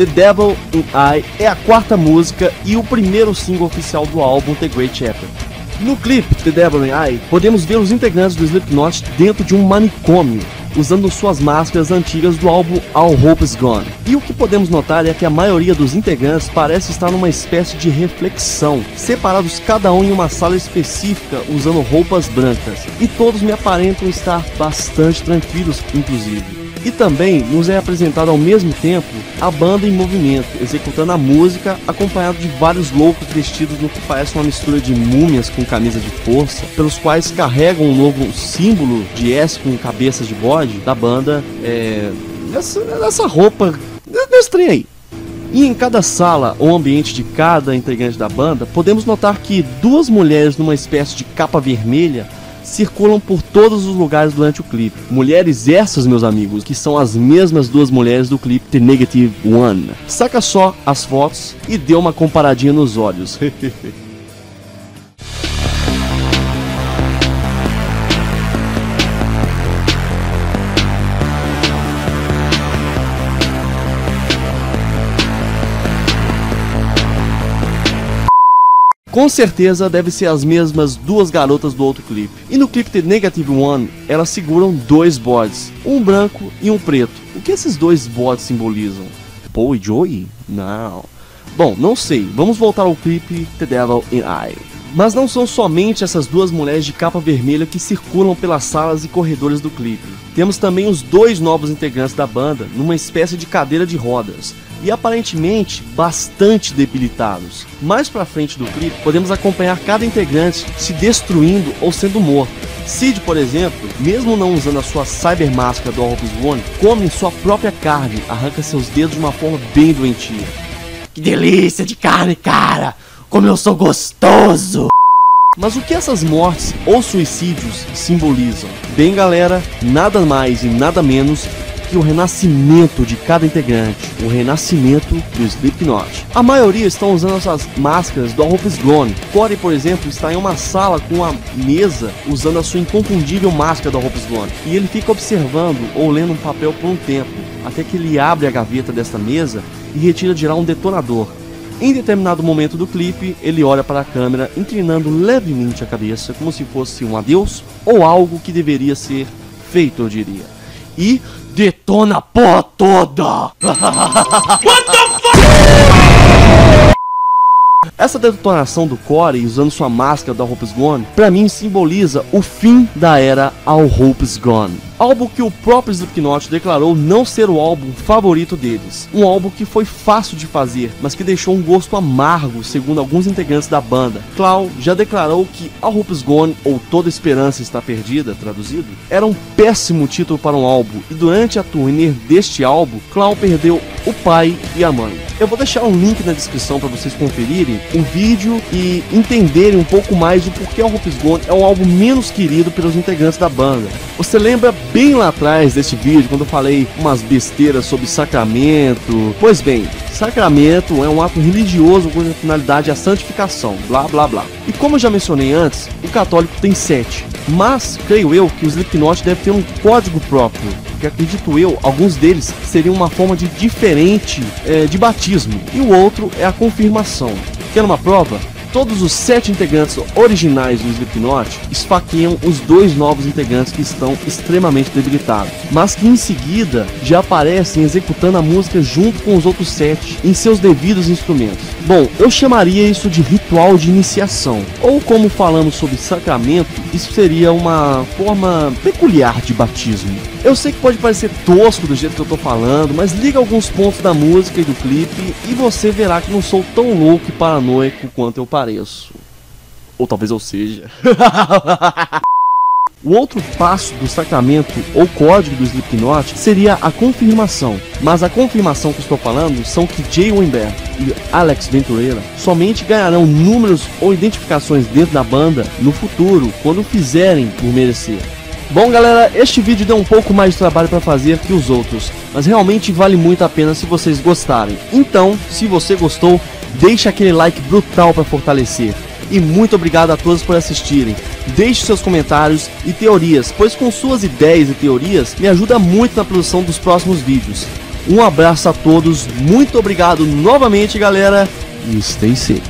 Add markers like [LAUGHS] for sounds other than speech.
The Devil in I é a quarta música e o primeiro single oficial do álbum The Great Chapter. No clipe The Devil in I, podemos ver os integrantes do Slipknot dentro de um manicômio, usando suas máscaras antigas do álbum All Hope Is Gone. E o que podemos notar é que a maioria dos integrantes parece estar numa espécie de reflexão, separados cada um em uma sala específica usando roupas brancas. E todos me aparentam estar bastante tranquilos, inclusive. E também nos é apresentado ao mesmo tempo a banda em movimento, executando a música, acompanhado de vários loucos vestidos no que parece uma mistura de múmias com camisa de força, pelos quais carregam um novo símbolo de S com cabeças de bode da banda, é, nessa, nessa roupa, nesse trem aí. E em cada sala ou ambiente de cada integrante da banda, podemos notar que duas mulheres numa espécie de capa vermelha circulam por todos os lugares durante o clipe. Mulheres essas, meus amigos, que são as mesmas duas mulheres do clipe The Negative One. Saca só as fotos e dê uma comparadinha nos olhos. [LAUGHS] Com certeza deve ser as mesmas duas garotas do outro clipe. E no clipe The Negative One, elas seguram dois bodes, um branco e um preto. O que esses dois bodes simbolizam? Paul e Joey? Não. Bom, não sei. Vamos voltar ao clipe The Devil in I. Mas não são somente essas duas mulheres de capa vermelha que circulam pelas salas e corredores do clipe. Temos também os dois novos integrantes da banda numa espécie de cadeira de rodas e aparentemente bastante debilitados. Mais pra frente do clipe, podemos acompanhar cada integrante se destruindo ou sendo morto. Sid, por exemplo, mesmo não usando a sua cyber máscara do Orbis One, come sua própria carne, arranca seus dedos de uma forma bem doentia. Que delícia de carne, cara! Como eu sou gostoso! Mas o que essas mortes ou suicídios simbolizam? Bem, galera, nada mais e nada menos o renascimento de cada integrante, o renascimento do Slipknot. A maioria estão usando essas máscaras do Hope Is Gone. Corey, por exemplo, está em uma sala com uma mesa usando a sua inconfundível máscara do Hope Is Gone. E ele fica observando ou lendo um papel por um tempo, até que ele abre a gaveta desta mesa e retira de lá um detonador. Em determinado momento do clipe, ele olha para a câmera, inclinando levemente a cabeça, como se fosse um adeus ou algo que deveria ser feito, eu diria. E detona a porra toda! [LAUGHS] What the fuck? Essa detonação do Corey usando sua máscara da Hope's Gone, pra mim simboliza o fim da era All Hope's Gone. Álbum que o próprio Slipknot declarou não ser o álbum favorito deles. Um álbum que foi fácil de fazer, mas que deixou um gosto amargo, segundo alguns integrantes da banda. Clau já declarou que All Hope's Gone, ou Toda Esperança Está Perdida, traduzido, era um péssimo título para um álbum, e durante a turnê deste álbum, Clau perdeu o pai e a mãe. Eu vou deixar um link na descrição para vocês conferirem o vídeo e entenderem um pouco mais do porquê All Hope's Gone é um álbum menos querido pelos integrantes da banda. Você lembra bem lá atrás deste vídeo, quando eu falei umas besteiras sobre sacramento. Pois bem, sacramento é um ato religioso com finalidade a santificação, blá blá blá. E como eu já mencionei antes, o católico tem sete. Mas creio eu que o Slipknot deve ter um código próprio, que acredito eu, alguns deles seriam uma forma de diferente é, de batismo, e o outro é a confirmação. Quer uma prova? Todos os sete integrantes originais do Slipknot esfaqueiam os dois novos integrantes que estão extremamente debilitados, mas que em seguida já aparecem executando a música junto com os outros sete em seus devidos instrumentos. Bom, eu chamaria isso de ritual de iniciação, ou como falamos sobre sacramento, isso seria uma forma peculiar de batismo. Eu sei que pode parecer tosco do jeito que eu tô falando, mas liga alguns pontos da música e do clipe e você verá que não sou tão louco e paranoico quanto eu pareço. Ou talvez eu seja. [LAUGHS] O outro passo do sacramento ou código do Slipknot seria a confirmação. Mas a confirmação que estou falando são que Jay Weinberg e Alex Ventureira somente ganharão números ou identificações dentro da banda no futuro, quando fizerem por merecer. Bom galera, este vídeo deu um pouco mais de trabalho para fazer que os outros, mas realmente vale muito a pena se vocês gostarem. Então, se você gostou, deixe aquele like brutal para fortalecer. E muito obrigado a todos por assistirem. Deixe seus comentários e teorias, pois com suas ideias e teorias me ajuda muito na produção dos próximos vídeos. Um abraço a todos, muito obrigado novamente, galera, e stay sick.